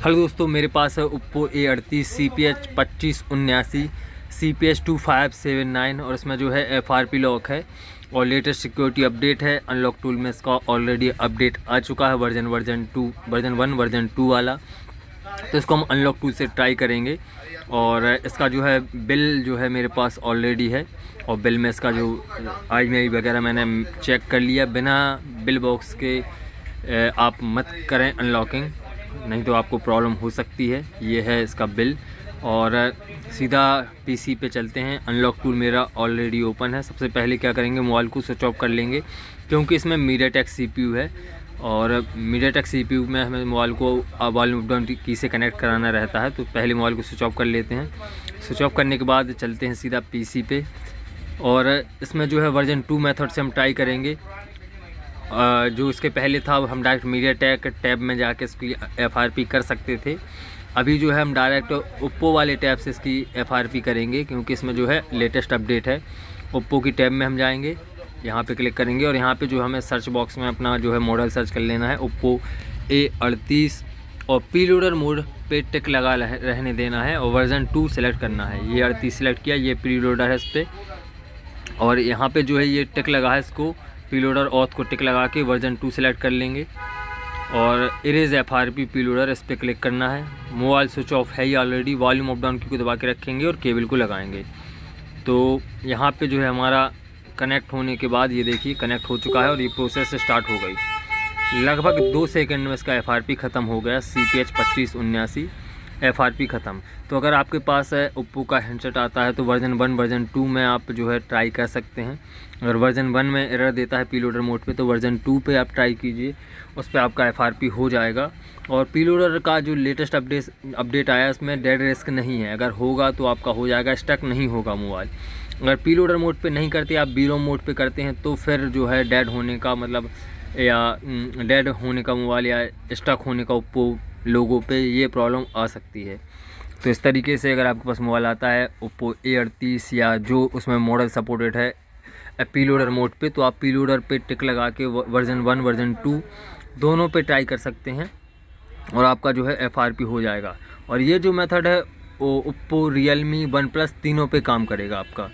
Hello दोस्तों, मेरे पास है ओप्पो ए अड़तीस सी पी एच पच्चीस, उन्यासी C P H two five seven nine और इसमें जो है एफ़ आर पी लॉक है और लेटेस्ट सिक्योरिटी अपडेट है। अनलॉक टूल में इसका ऑलरेडी अपडेट आ चुका है version version two version one version two वाला। तो इसको हम अनलॉक टू से ट्राई करेंगे और इसका जो है बिल जो है मेरे पास ऑलरेडी है और बिल में इसका जो, आई मेल वगैरह मैंने चेक कर लिया। बिना बिल बॉक्स के आप मत करें अनलॉकिंग नहीं तो आपको प्रॉब्लम हो सकती है। ये है इसका बिल। और सीधा पीसी पे चलते हैं। अनलॉक टूल मेरा ऑलरेडी ओपन है। सबसे पहले क्या करेंगे? मोबाइल को स्विच ऑफ़ कर लेंगे। क्योंकि इसमें मीडिया टेक सी है। और मीडिया टेक सी में हमें मोबाइल को वॉल्यूम डाउन की से कनेक्ट कराना रहता है। तो पहले मोबाइल को स्विच ऑफ़ कर लेते हैं। स्विच ऑफ़ करने के बाद चलते हैं सीधा पीसी पे। और इसमें जो है वर्जन टू मेथड से हम ट्राई करेंगे। जो इसके पहले था हम डायरेक्ट मीडिया टैक टैब में जाके इसकी एफआरपी कर सकते थे। अभी जो है, हम डायरेक्ट ओप्पो वाले टैब से इसकी एफआरपी करेंगे, क्योंकि इसमें जो है लेटेस्ट अपडेट है। ओप्पो की टैब में हम जाएँगे, यहाँ पे क्लिक करेंगे और यहाँ पे जो हमें सर्च बॉक्स में अपना जो है मॉडल सर्च कर लेना है ओप्पो ए अड़तीस। और पी लोडर मोड पे टिक लगा रहने देना है और वर्ज़न टू सेलेक्ट करना है। ये अड़तीस सेलेक्ट किया, ये प्री लोडर है इस पर और यहाँ पे जो है, ये टिक लगा है इसको। पीलोडर ऑथ को टिक लगा के वर्जन टू सेलेक्ट कर लेंगे। और erase F R P preloader इस पर क्लिक करना है। मोबाइल स्विच ऑफ़ है ही already volume up down key को दबा के रखेंगे और केबल को लगाएँगे। तो यहाँ पे जो है हमारा कनेक्ट होने के बाद ये देखिए कनेक्ट हो चुका है और ये प्रोसेस स्टार्ट हो गई। लगभग दो सेकंड में इसका पी ख़त्म हो गया सी पी एच पच्चीस उन्यासी। एफ़ आर पी ख़त्म। तो अगर आपके पास है ओप्पो का हैंडसेट आता है तो वर्जन वन वर्जन टू में आप जो है ट्राई कर सकते हैं। अगर वर्जन वन में एरर देता है पीलोडर मोड पे तो वर्जन टू पे आप ट्राई कीजिए, उस पर आपका एफ़ आर पी हो जाएगा। और पीलोडर का जो लेटेस्ट अपडेट अपडेट आया, उसमें डेड रिस्क नहीं है। अगर होगा तो आपका हो जाएगा स्टक नहीं होगा मोबाइल अगर पीलोडर मोड पे नहीं करते, आप बीरो मोड पे करते हैं तो फिर जो है डेड होने का मतलब या डेड होने का मोबाइल या स्टक होने का ओप्पो लोगों पे ये प्रॉब्लम आ सकती है। तो इस तरीके से अगर आपके पास मोबाइल आता है ओप्पो ए अड़तीस या जो उसमें मॉडल सपोर्टेड है पी लोडर मोड पे तो आप पी लोडर पे टिक लगा के वर्जन वन वर्जन टू दोनों पे ट्राई कर सकते हैं और आपका जो है एफआरपी हो जाएगा। और ये जो मेथड है, वो ओप्पो रियलमी वन प्लस तीनों पे काम करेगा आपका।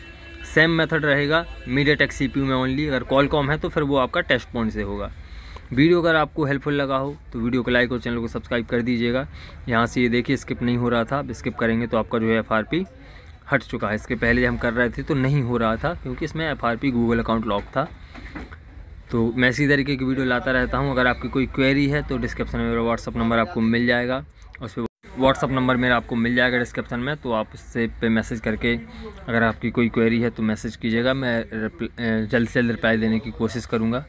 सेम मेथड रहेगा मीडिया टेक सी में ओनली अगर कॉल कॉम है तो फिर वो आपका टेस्ट पॉइंट से होगा। वीडियो अगर आपको हेल्पफुल लगा हो तो वीडियो को लाइक और चैनल को सब्सक्राइब कर दीजिएगा। यहाँ से ये देखिए, स्किप नहीं हो रहा था, अब स्किप करेंगे तो आपका जो है एफआरपी हट चुका है। इसके पहले हम कर रहे थे तो नहीं हो रहा था, क्योंकि इसमें एफआरपी गूगल अकाउंट लॉक था। तो मैं इसी तरीके की वीडियो लाता रहता हूँ। अगर आपकी कोई क्वेरी है तो डिस्क्रिप्शन में मेरा व्हाट्सअप नंबर आपको मिल जाएगा। उस पर व्हाट्सअप नंबर मेरा आपको मिल जाएगा डिस्क्रिप्शन में तो आप उससे पे मैसेज करके अगर आपकी कोई क्वेरी है तो मैसेज कीजिएगा। मैं जल्द से जल्द रिप्लाई देने की कोशिश करूँगा।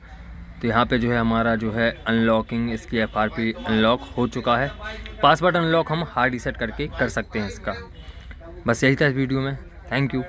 तो यहाँ पे जो है हमारा जो है अनलॉकिंग इसकी FRP अनलॉक हो चुका है। पासवर्ड अनलॉक हम हार्ड रीसेट करके कर सकते हैं इसका। बस यही था इस वीडियो में। Thank you